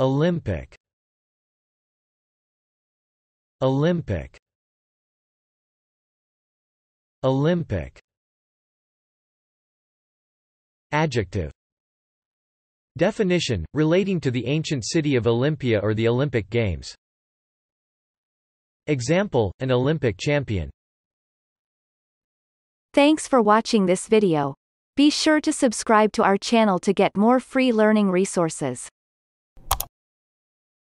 Olympic Olympic Olympic Adjective Definition, relating to the ancient city of Olympia or the Olympic Games. Example, an Olympic champion. Thanks for watching this video. Be sure to subscribe to our channel to get more free learning resources.